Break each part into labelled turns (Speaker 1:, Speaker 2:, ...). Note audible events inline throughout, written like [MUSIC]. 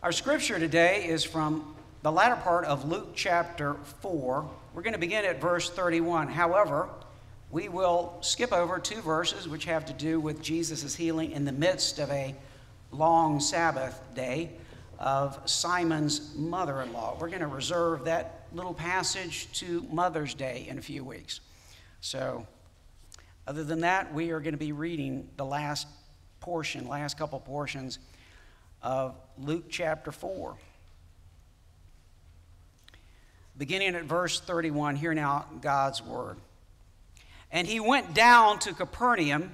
Speaker 1: Our scripture today is from the latter part of Luke chapter 4. We're going to begin at verse 31. However, we will skip over two verses which have to do with Jesus' healing in the midst of a long Sabbath day of Simon's mother in law. We're going to reserve that little passage to Mother's Day in a few weeks. So, other than that, we are going to be reading the last portion, last couple portions of Luke chapter 4. Beginning at verse 31, hear now God's word. And he went down to Capernaum,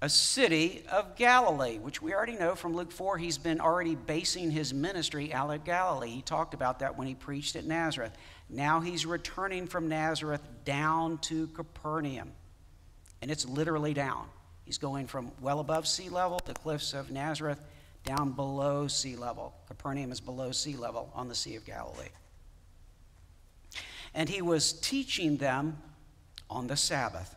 Speaker 1: a city of Galilee, which we already know from Luke 4. He's been already basing his ministry out of Galilee. He talked about that when he preached at Nazareth. Now he's returning from Nazareth down to Capernaum. And it's literally down. He's going from well above sea level, the cliffs of Nazareth, down below sea level. Capernaum is below sea level on the Sea of Galilee. And he was teaching them on the Sabbath.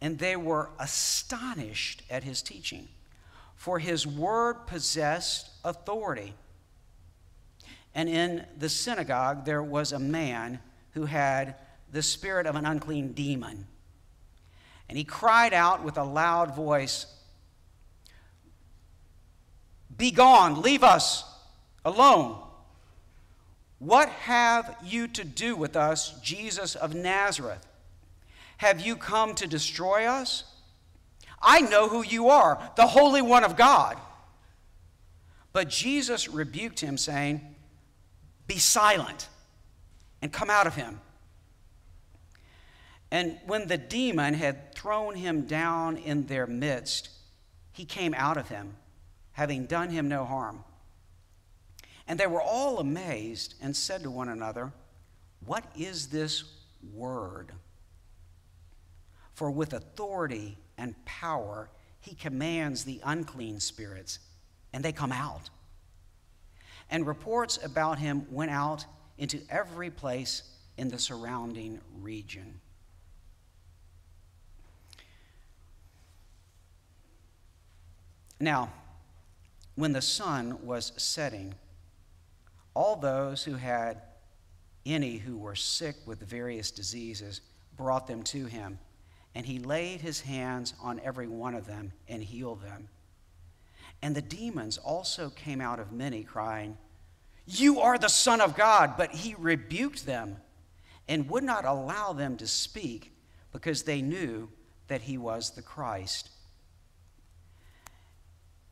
Speaker 1: And they were astonished at his teaching, for his word possessed authority. And in the synagogue, there was a man who had the spirit of an unclean demon. And he cried out with a loud voice, Be gone, leave us alone. What have you to do with us, Jesus of Nazareth? Have you come to destroy us? I know who you are, the Holy One of God. But Jesus rebuked him, saying, Be silent and come out of him. And when the demon had thrown him down in their midst, he came out of him, having done him no harm. And they were all amazed and said to one another, What is this word? For with authority and power, he commands the unclean spirits, and they come out. And reports about him went out into every place in the surrounding region. Now, when the sun was setting, all those who had any who were sick with various diseases brought them to him and he laid his hands on every one of them and healed them. And the demons also came out of many, crying, You are the Son of God. But he rebuked them and would not allow them to speak because they knew that he was the Christ.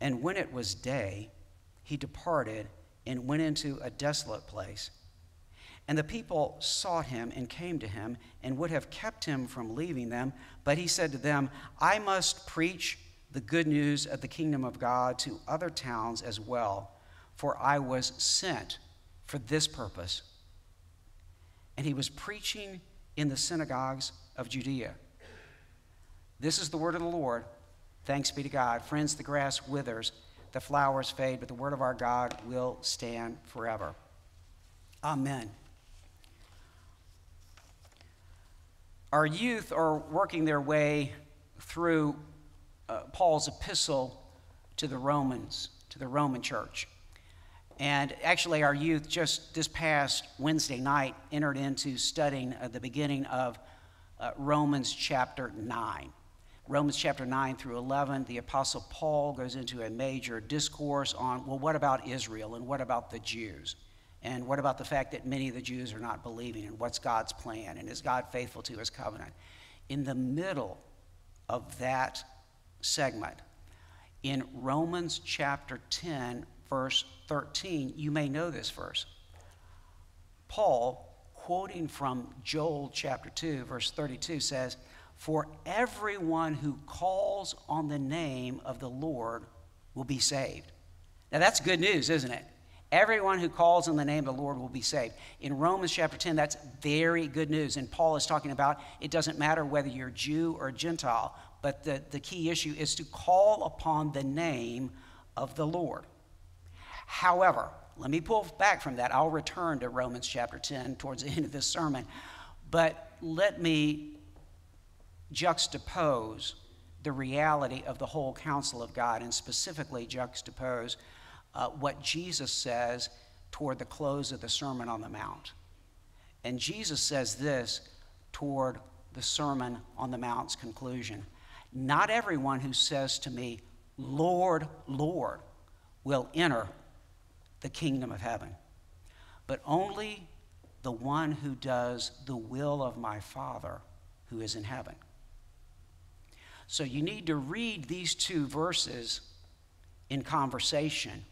Speaker 1: And when it was day, he departed and went into a desolate place. And the people sought him and came to him and would have kept him from leaving them. But he said to them, I must preach the good news of the kingdom of God to other towns as well, for I was sent for this purpose. And he was preaching in the synagogues of Judea. This is the word of the Lord. Thanks be to God. Friends, the grass withers, the flowers fade, but the word of our God will stand forever. Amen. Our youth are working their way through uh, Paul's epistle to the Romans, to the Roman church. And actually, our youth just this past Wednesday night entered into studying uh, the beginning of uh, Romans chapter 9. Romans chapter 9 through 11, the Apostle Paul goes into a major discourse on, well, what about Israel and what about the Jews? And what about the fact that many of the Jews are not believing? And what's God's plan? And is God faithful to his covenant? In the middle of that segment, in Romans chapter 10, verse 13, you may know this verse. Paul, quoting from Joel chapter 2, verse 32, says, For everyone who calls on the name of the Lord will be saved. Now that's good news, isn't it? Everyone who calls on the name of the Lord will be saved. In Romans chapter 10, that's very good news. And Paul is talking about it doesn't matter whether you're Jew or Gentile, but the, the key issue is to call upon the name of the Lord. However, let me pull back from that. I'll return to Romans chapter 10 towards the end of this sermon. But let me juxtapose the reality of the whole counsel of God and specifically juxtapose uh, what Jesus says toward the close of the Sermon on the Mount. And Jesus says this toward the Sermon on the Mount's conclusion Not everyone who says to me, Lord, Lord, will enter the kingdom of heaven, but only the one who does the will of my Father who is in heaven. So you need to read these two verses in conversation.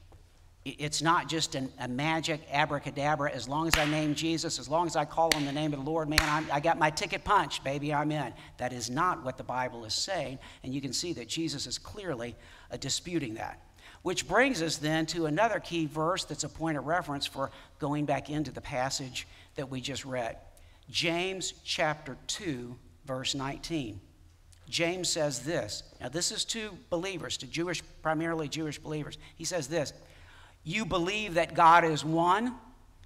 Speaker 1: It's not just an, a magic abracadabra. As long as I name Jesus, as long as I call on the name of the Lord, man, I'm, i got my ticket punched, baby, I'm in. That is not what the Bible is saying. And you can see that Jesus is clearly uh, disputing that. Which brings us then to another key verse that's a point of reference for going back into the passage that we just read James chapter 2, verse 19. James says this. Now, this is to believers, to Jewish, primarily Jewish believers. He says this You believe that God is one.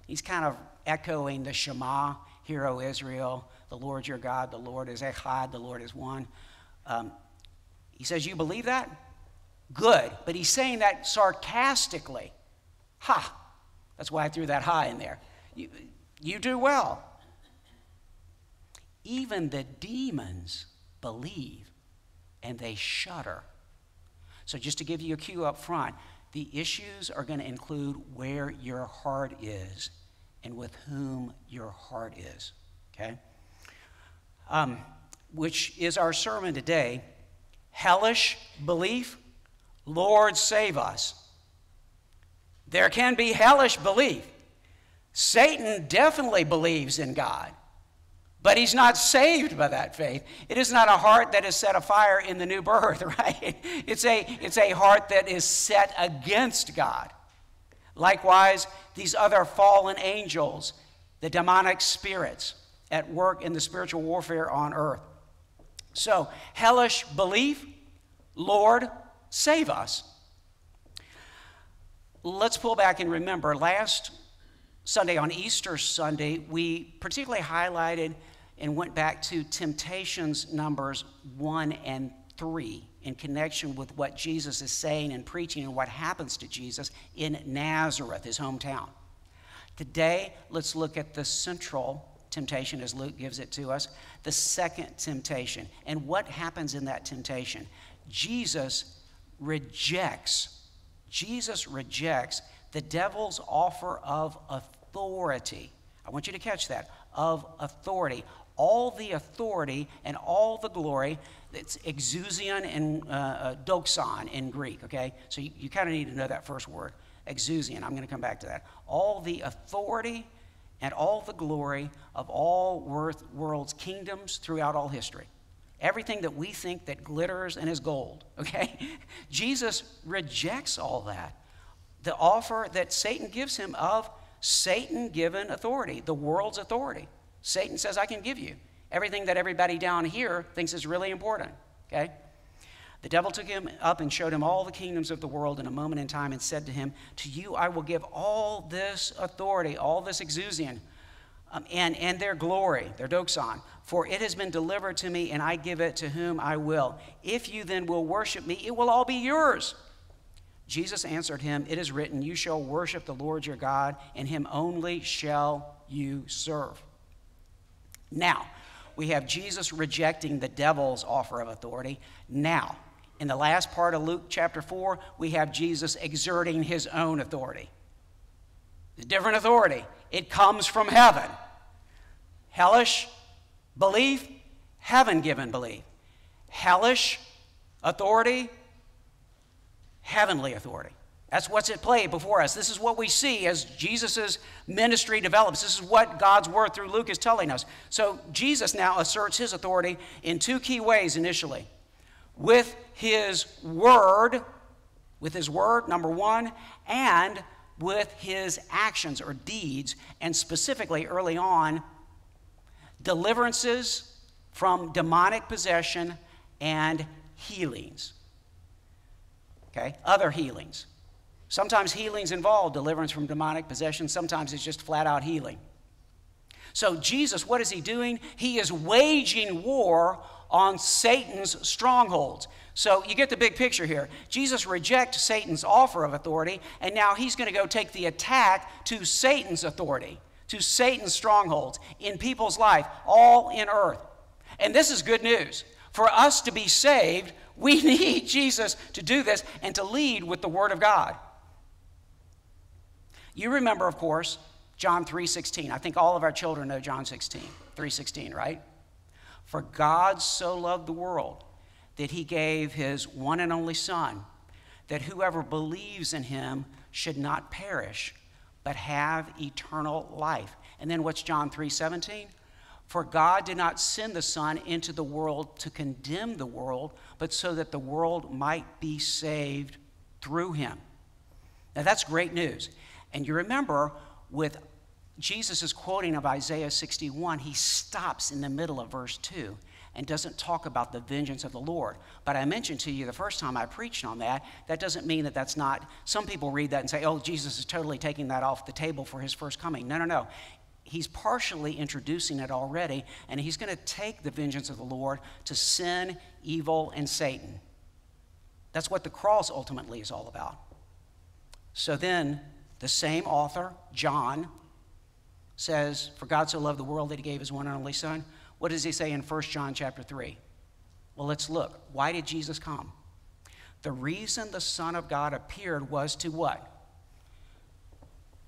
Speaker 1: He's kind of echoing the Shema, Hear, O Israel, the Lord your God, the Lord is Echad, the Lord is one. Um, he says, You believe that? Good. But he's saying that sarcastically. Ha! That's why I threw that high in there. You, you do well. Even the demons believe and they shudder. So, just to give you a cue up front, the issues are going to include where your heart is and with whom your heart is. Okay? Um, which is our sermon today hellish belief, Lord save us. There can be hellish belief. Satan definitely believes in God. But he's not saved by that faith. It is not a heart that is set afire in the new birth, [LAUGHS] right? It's a, it's a heart that is set against God. Likewise, these other fallen angels, the demonic spirits at work in the spiritual warfare on earth. So, hellish belief, Lord, save us. Let's pull back and remember last Sunday, on Easter Sunday, we particularly highlighted and went back to temptations numbers one and three in connection with what Jesus is saying and preaching and what happens to Jesus in Nazareth, his hometown. Today, let's look at the central temptation as Luke gives it to us, the second temptation. And what happens in that temptation? Jesus rejects, Jesus rejects the devil's offer of authority. I want you to catch that of authority all the authority and all the glory. It's exousion and uh, uh, doxon in Greek, okay? So you, you kind of need to know that first word. Exousion. I'm going to come back to that. All the authority and all the glory of all worth, world's kingdoms throughout all history. Everything that we think that glitters and is gold, [LAUGHS] okay? Jesus rejects all that. The offer that Satan gives him of Satan given authority, the world's authority. Satan says, I can give you everything that everybody down here thinks is really important. Okay? The devil took him up and showed him all the kingdoms of the world in a moment in time and said to him, To you I will give all this authority, all this exousion, um, and, and their glory, their doxon, for it has been delivered to me, and I give it to whom I will. If you then will worship me, it will all be yours. Jesus answered him, It is written, You shall worship the Lord your God, and him only shall you serve. Now, we have Jesus rejecting the devil's offer of authority. Now, in the last part of Luke chapter 4, we have Jesus exerting his own authority. A different authority. It comes from heaven. Hellish belief, heaven given belief. Hellish authority, heavenly authority. That's what's at play before us. This is what we see as Jesus' ministry develops. This is what God's word through Luke is telling us. So Jesus now asserts his authority in two key ways initially with his word, with his word, number one, and with his actions or deeds, and specifically early on, deliverances from demonic possession and healings. Okay, other healings. Sometimes healings involve deliverance from demonic possession, sometimes it's just flat out healing. So, Jesus, what is he doing? He is waging war on Satan's strongholds. So you get the big picture here. Jesus rejects Satan's offer of authority, and now he's going to go take the attack to Satan's authority, to Satan's strongholds in people's life, all in earth. And this is good news. For us to be saved, we [LAUGHS] need Jesus to do this and to lead with the Word of God. You remember, of course, John 3:16. I think all of our children know John 16, 3:16, right? For God so loved the world that he gave his one and only son that whoever believes in him should not perish but have eternal life. And then what's John 3:17? For God did not send the son into the world to condemn the world, but so that the world might be saved through him. Now that's great news. And you remember, with Jesus' quoting of Isaiah 61, he stops in the middle of verse 2 and doesn't talk about the vengeance of the Lord. But I mentioned to you the first time I preached on that, that doesn't mean that that's not, some people read that and say, oh, Jesus is totally taking that off the table for his first coming. No, no, no. He's partially introducing it already, and he's going to take the vengeance of the Lord to sin, evil, and Satan. That's what the cross ultimately is all about. So then, the same author, John, says, For God so loved the world that he gave his one and only Son. What does he say in 1 John chapter 3? Well, let's look. Why did Jesus come? The reason the Son of God appeared was to what?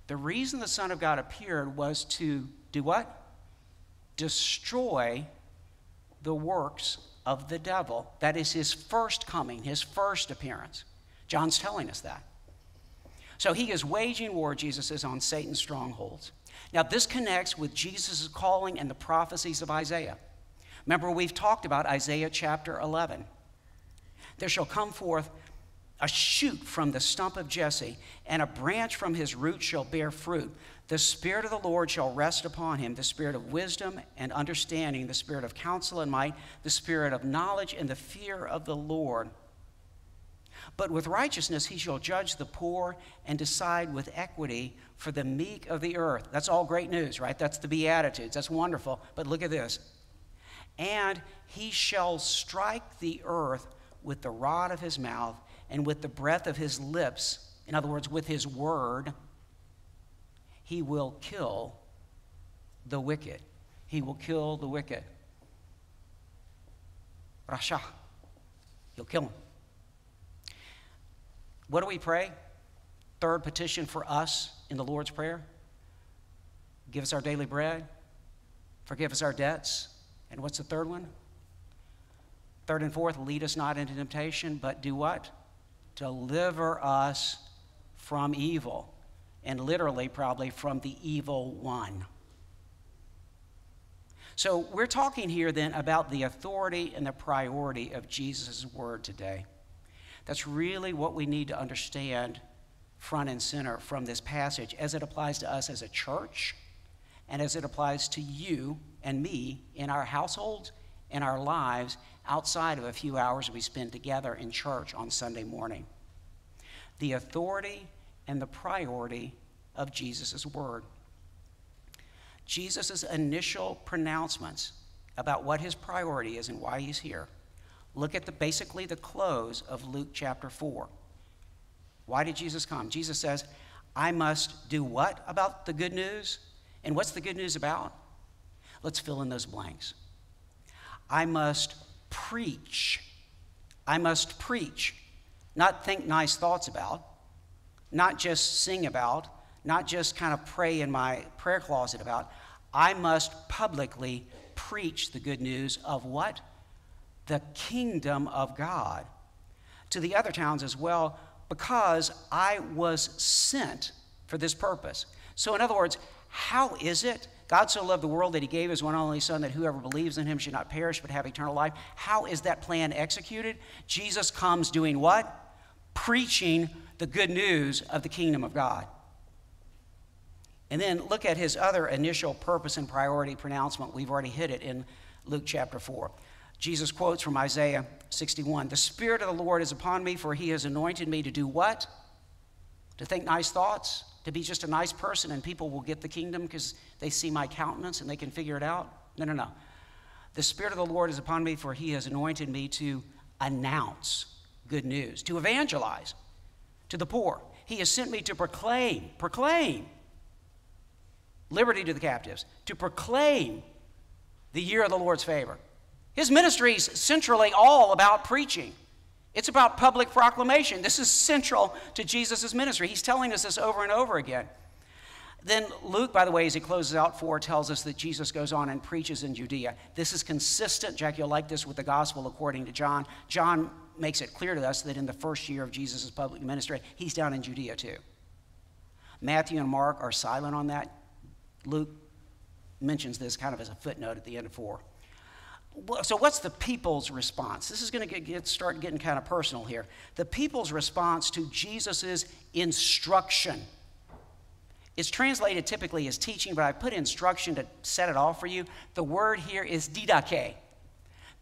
Speaker 1: The reason the Son of God appeared was to do what? Destroy the works of the devil. That is his first coming, his first appearance. John's telling us that. So he is waging war, Jesus says, on Satan's strongholds. Now, this connects with Jesus' calling and the prophecies of Isaiah. Remember, we've talked about Isaiah chapter 11. There shall come forth a shoot from the stump of Jesse, and a branch from his root shall bear fruit. The Spirit of the Lord shall rest upon him the Spirit of wisdom and understanding, the Spirit of counsel and might, the Spirit of knowledge and the fear of the Lord but with righteousness he shall judge the poor and decide with equity for the meek of the earth. That's all great news, right? That's the Beatitudes. That's wonderful. But look at this. And he shall strike the earth with the rod of his mouth and with the breath of his lips. In other words, with his word, he will kill the wicked. He will kill the wicked. Rasha. He'll kill him. What do we pray? Third petition for us in the Lord's Prayer give us our daily bread, forgive us our debts. And what's the third one? Third and fourth, lead us not into temptation, but do what? Deliver us from evil. And literally, probably, from the evil one. So, we're talking here then about the authority and the priority of Jesus' word today. That's really what we need to understand front and center from this passage as it applies to us as a church and as it applies to you and me in our households and our lives outside of a few hours we spend together in church on Sunday morning. The authority and the priority of Jesus' word. Jesus' initial pronouncements about what his priority is and why he's here Look at the basically the close of Luke chapter 4. Why did Jesus come? Jesus says, I must do what about the good news? And what's the good news about? Let's fill in those blanks. I must preach. I must preach, not think nice thoughts about, not just sing about, not just kind of pray in my prayer closet about. I must publicly preach the good news of what? The kingdom of God to the other towns as well because I was sent for this purpose. So, in other words, how is it? God so loved the world that he gave his one only Son that whoever believes in him should not perish but have eternal life. How is that plan executed? Jesus comes doing what? Preaching the good news of the kingdom of God. And then look at his other initial purpose and priority pronouncement. We've already hit it in Luke chapter 4. Jesus quotes from Isaiah 61 The Spirit of the Lord is upon me, for he has anointed me to do what? To think nice thoughts, to be just a nice person, and people will get the kingdom because they see my countenance and they can figure it out. No, no, no. The Spirit of the Lord is upon me, for he has anointed me to announce good news, to evangelize to the poor. He has sent me to proclaim, proclaim liberty to the captives, to proclaim the year of the Lord's favor. His ministry is centrally all about preaching. It's about public proclamation. This is central to Jesus' ministry. He's telling us this over and over again. Then Luke, by the way, as he closes out 4, tells us that Jesus goes on and preaches in Judea. This is consistent, Jack, you'll like this, with the gospel according to John. John makes it clear to us that in the first year of Jesus' public ministry, he's down in Judea too. Matthew and Mark are silent on that. Luke mentions this kind of as a footnote at the end of 4. So, what's the people's response? This is going to get, start getting kind of personal here. The people's response to Jesus' instruction. It's translated typically as teaching, but I put instruction to set it off for you. The word here is didache.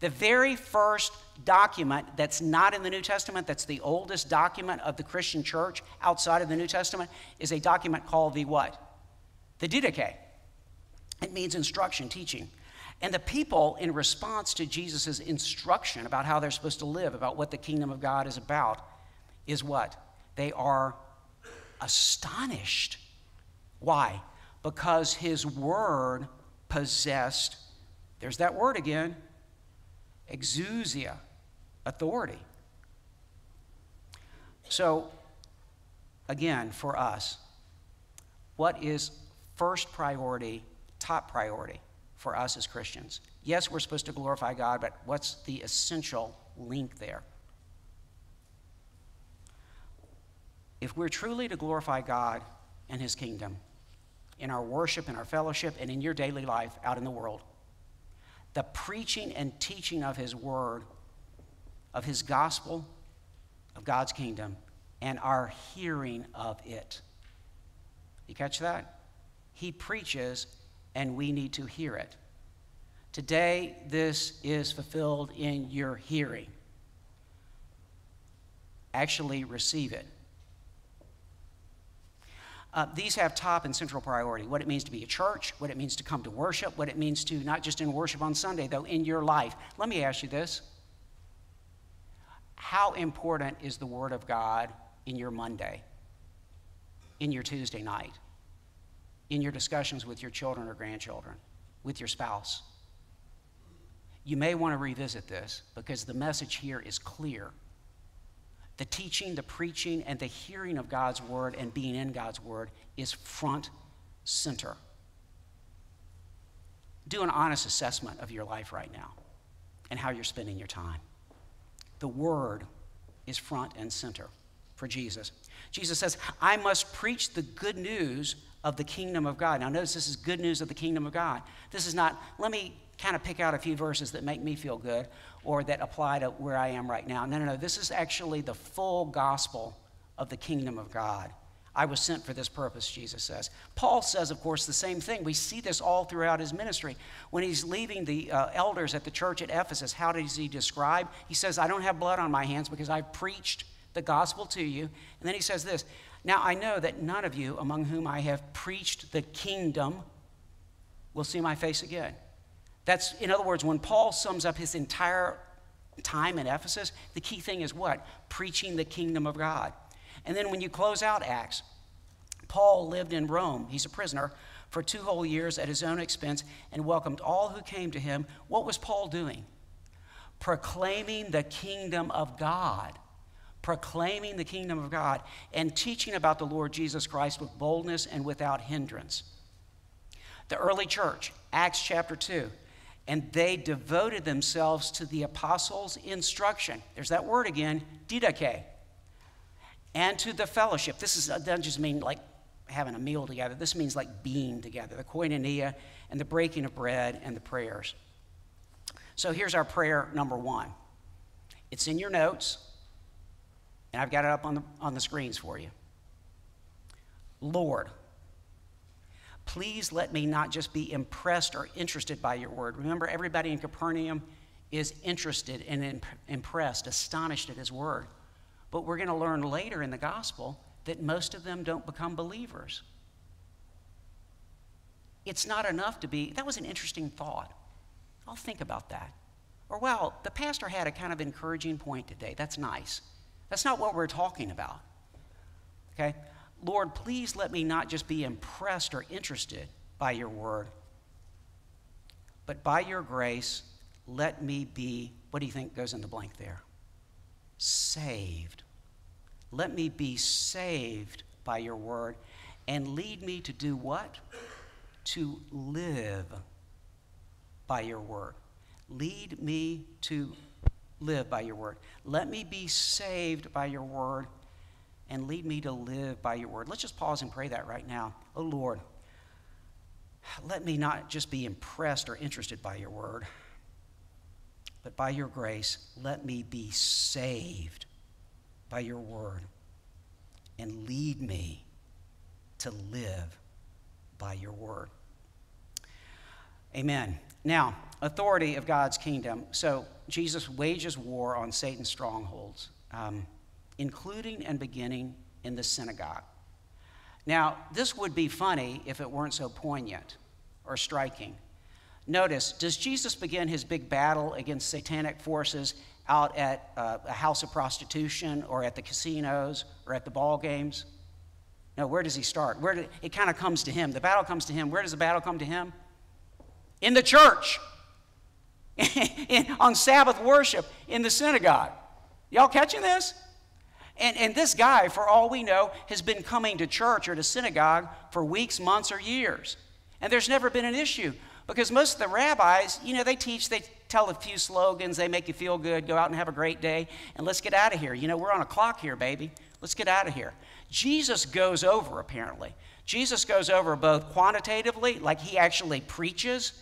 Speaker 1: The very first document that's not in the New Testament, that's the oldest document of the Christian church outside of the New Testament, is a document called the what? The didache. It means instruction, teaching. And the people, in response to Jesus' instruction about how they're supposed to live, about what the kingdom of God is about, is what? They are astonished. Why? Because his word possessed, there's that word again, exousia, authority. So, again, for us, what is first priority, top priority for us as Christians? Yes, we're supposed to glorify God, but what's the essential link there? If we're truly to glorify God and His kingdom in our worship, in our fellowship, and in your daily life out in the world, the preaching and teaching of His Word, of His gospel, of God's kingdom, and our hearing of it. You catch that? He preaches, and we need to hear it. Today, this is fulfilled in your hearing. Actually, receive it. Uh, these have top and central priority what it means to be a church, what it means to come to worship, what it means to not just in worship on Sunday, though, in your life. Let me ask you this How important is the Word of God in your Monday, in your Tuesday night, in your discussions with your children or grandchildren, with your spouse? You may want to revisit this because the message here is clear the teaching, the preaching, and the hearing of God's word and being in God's word is front center. Do an honest assessment of your life right now and how you're spending your time. The word is front and center for Jesus. Jesus says, I must preach the good news of the kingdom of God. Now, notice this is good news of the kingdom of God. This is not, let me kind of pick out a few verses that make me feel good or that apply to where I am right now. No, no, no. This is actually the full gospel of the kingdom of God. I was sent for this purpose, Jesus says. Paul says, of course, the same thing. We see this all throughout his ministry. When he's leaving the uh, elders at the church at Ephesus, how does he describe? He says, I don't have blood on my hands because I've preached the gospel to you. And then he says this Now I know that none of you among whom I have preached the kingdom will see my face again. That's, in other words, when Paul sums up his entire time in Ephesus, the key thing is what? Preaching the kingdom of God. And then when you close out Acts, Paul lived in Rome. He's a prisoner for two whole years at his own expense and welcomed all who came to him. What was Paul doing? Proclaiming the kingdom of God. Proclaiming the kingdom of God and teaching about the Lord Jesus Christ with boldness and without hindrance. The early church, Acts chapter 2, and they devoted themselves to the apostles' instruction. There's that word again, didache. And to the fellowship. This is, doesn't just mean like having a meal together. This means like being together, the koinonia and the breaking of bread and the prayers. So here's our prayer number one. It's in your notes, and I've got it up on the, on the screens for you. Lord, Please let me not just be impressed or interested by your word. Remember, everybody in Capernaum is interested and imp- impressed, astonished at his word. But we're going to learn later in the gospel that most of them don't become believers. It's not enough to be, that was an interesting thought. I'll think about that. Or, well, the pastor had a kind of encouraging point today. That's nice. That's not what we're talking about. Okay? Lord, please let me not just be impressed or interested by your word, but by your grace, let me be, what do you think goes in the blank there? Saved. Let me be saved by your word and lead me to do what? To live by your word. Lead me to live by your word. Let me be saved by your word and lead me to live by your word. Let's just pause and pray that right now. Oh Lord, let me not just be impressed or interested by your word, but by your grace, let me be saved by your word and lead me to live by your word. Amen. Now, authority of God's kingdom. So, Jesus wages war on Satan's strongholds, um, including and beginning in the synagogue. Now, this would be funny if it weren't so poignant or striking. Notice, does Jesus begin his big battle against satanic forces out at uh, a house of prostitution or at the casinos or at the ball games? No, where does he start? Where do, it kind of comes to him. The battle comes to him. Where does the battle come to him? In the church, [LAUGHS] in, on Sabbath worship, in the synagogue. Y'all catching this? And, and this guy, for all we know, has been coming to church or to synagogue for weeks, months, or years. And there's never been an issue because most of the rabbis, you know, they teach, they tell a few slogans, they make you feel good, go out and have a great day, and let's get out of here. You know, we're on a clock here, baby. Let's get out of here. Jesus goes over, apparently. Jesus goes over both quantitatively, like he actually preaches,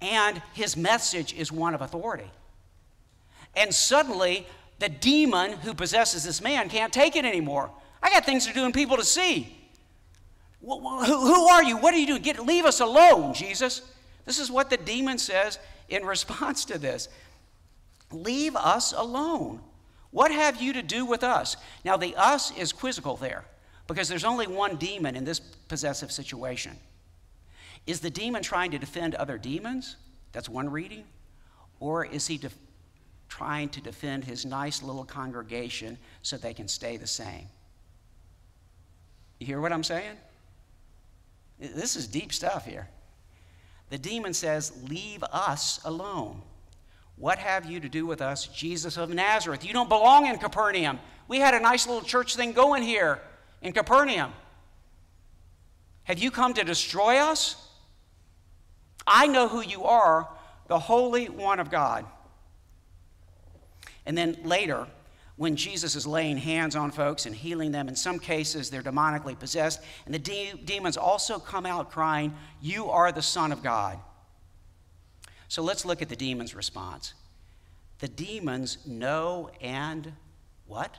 Speaker 1: and his message is one of authority. And suddenly, the demon who possesses this man can't take it anymore. I got things to do and people to see. Who are you? What are you doing? Get, leave us alone, Jesus. This is what the demon says in [LAUGHS] response to this. Leave us alone. What have you to do with us? Now, the us is quizzical there because there's only one demon in this possessive situation. Is the demon trying to defend other demons? That's one reading. Or is he trying to defend his nice little congregation so they can stay the same? You hear what I'm saying? This is deep stuff here. The demon says, Leave us alone. What have you to do with us, Jesus of Nazareth? You don't belong in Capernaum. We had a nice little church thing going here in Capernaum. Have you come to destroy us? I know who you are, the Holy One of God. And then later, when Jesus is laying hands on folks and healing them, in some cases they're demonically possessed, and the de- demons also come out crying, You are the Son of God. So let's look at the demons' response. The demons know and what?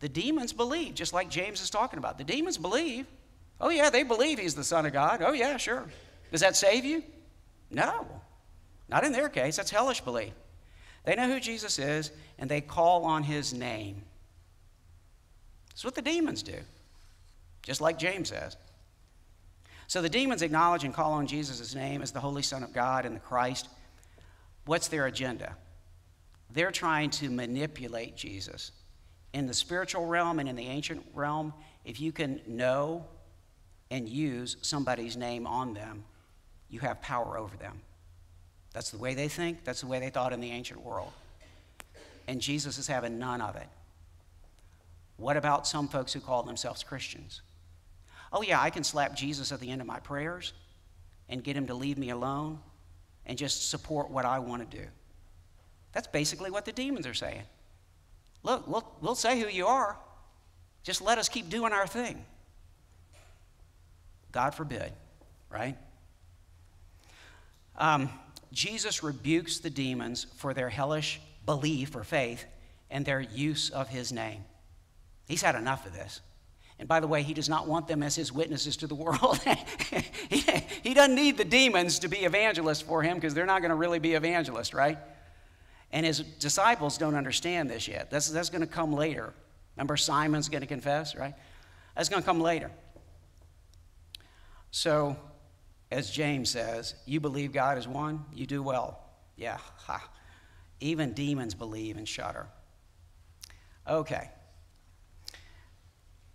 Speaker 1: The demons believe, just like James is talking about. The demons believe. Oh, yeah, they believe he's the Son of God. Oh, yeah, sure. Does that save you? No, not in their case. That's hellish belief. They know who Jesus is and they call on his name. That's what the demons do, just like James says. So the demons acknowledge and call on Jesus' name as the Holy Son of God and the Christ. What's their agenda? They're trying to manipulate Jesus. In the spiritual realm and in the ancient realm, if you can know and use somebody's name on them, you have power over them. That's the way they think, that's the way they thought in the ancient world. And Jesus is having none of it. What about some folks who call themselves Christians? Oh, yeah, I can slap Jesus at the end of my prayers and get him to leave me alone and just support what I want to do. That's basically what the demons are saying. Look, we'll, we'll say who you are. Just let us keep doing our thing. God forbid, right? Um, Jesus rebukes the demons for their hellish belief or faith and their use of his name. He's had enough of this. And by the way, he does not want them as his witnesses to the world. [LAUGHS] he, doesn't need the demons to be evangelists for him because they're not going to really be evangelists, right? And his disciples don't understand this yet. That's, that's going to come later. Remember, Simon's going to confess, right? That's going to come later. So, As James says, you believe God is one, you do well. Yeah, ha. Even demons believe and shudder. Okay.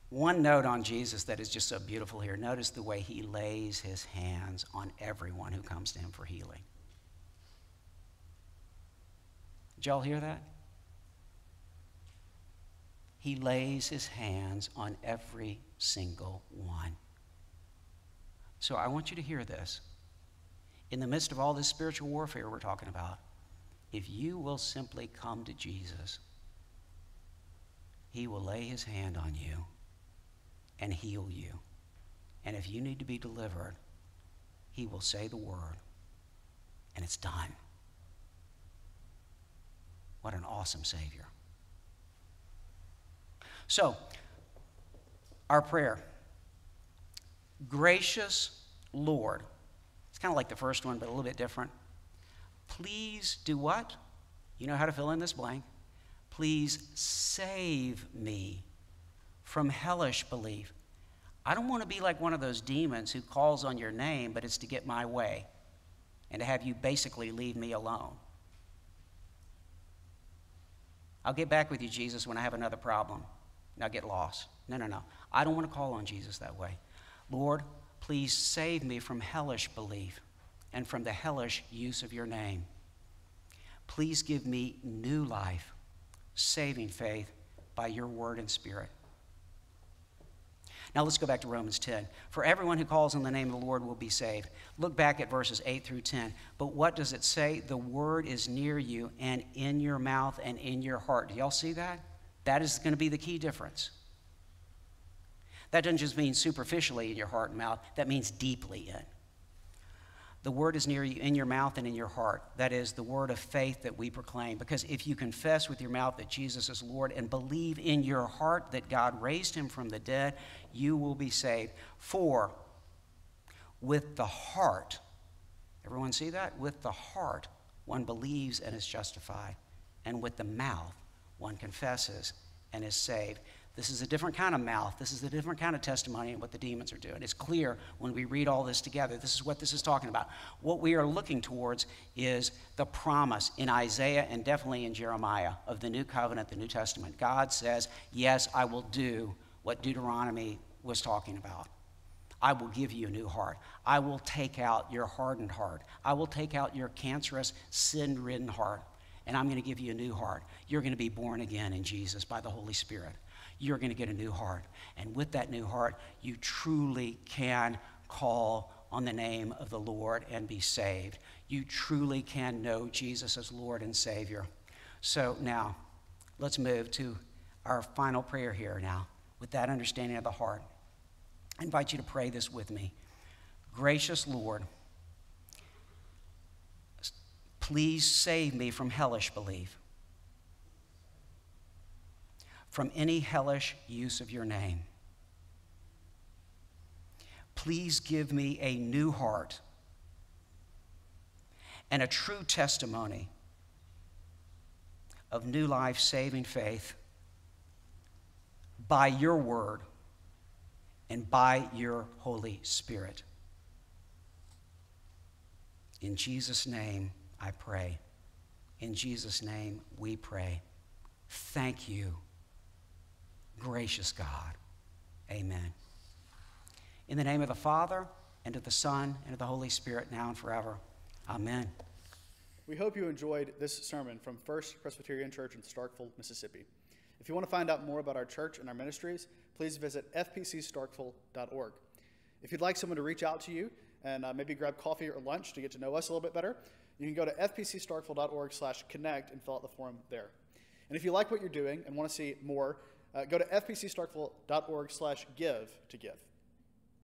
Speaker 1: One note on Jesus that is just so beautiful here. Notice the way he lays his hands on everyone who comes to him for healing. Did y'all hear that? He lays his hands on every single one. So I want you to hear this. In the midst of all this spiritual warfare we're talking about, if you will simply come to Jesus, he will lay his hand on you and heal you. And if you need to be delivered, he will say the word and it's done. What an awesome Savior. So, our prayer. Gracious Lord. It's kind of like the first one, but a little bit different. Please do what? You know how to fill in this blank. Please save me from hellish belief. I don't want to be like one of those demons who calls on your name, but it's to get my way and to have you basically leave me alone. I'll get back with you, Jesus, when I have another problem. Now get lost. No, no, no. I don't want to call on Jesus that way. Lord, please save me from hellish belief and from the hellish use of your name. Please give me new life, saving faith by your word and spirit. Now let's go back to Romans 10. For everyone who calls on the name of the Lord will be saved. Look back at verses 8 through 10. But what does it say? The word is near you and in your mouth and in your heart. Do y'all see that? That is going to be the key difference. That doesn't just mean superficially in your heart and mouth, that means deeply in. The word is near you in your mouth and in your heart. That is the word of faith that we proclaim. Because if you confess with your mouth that Jesus is Lord and believe in your heart that God raised him from the dead, you will be saved. For with the heart, everyone see that? With the heart, one believes and is justified, and with the mouth, one confesses and is saved. This is a different kind of mouth. This is a different kind of testimony and what the demons are doing. It's clear when we read all this together. This is what this is talking about. What we are looking towards is the promise in Isaiah and definitely in Jeremiah of the new covenant, the New Testament. God says, Yes, I will do what Deuteronomy was talking about. I will give you a new heart. I will take out your hardened heart. I will take out your cancerous, sin ridden heart, and I'm going to give you a new heart. You're going to be born again in Jesus by the Holy Spirit you're going to get a new heart. And with that new heart, you truly can call on the name of the Lord and be saved. You truly can know Jesus as Lord and Savior. So now, let's move to our final prayer here now with that understanding of the heart. I invite you to pray this with me. Gracious Lord, please save me from hellish belief from any hellish use of your name. Please give me a new heart and a true testimony of new life saving faith by your word and by your Holy Spirit. In Jesus' name, I pray. In Jesus' name, we pray. Thank you gracious God. Amen. In the name of the Father, and of the Son, and of the Holy Spirit, now and forever. Amen.
Speaker 2: We hope you enjoyed this sermon from First Presbyterian Church in Starkville, Mississippi. If you want to find out more about our church and our ministries, please visit fpcstarkville.org. If you'd like someone to reach out to you and uh, maybe grab coffee or lunch to get to know us a little bit better, you can go to fpcstarkville.org slash connect and fill out the form there. And if you like what you're doing and want to see more, uh, go to fpcstarkville.org slash give to give.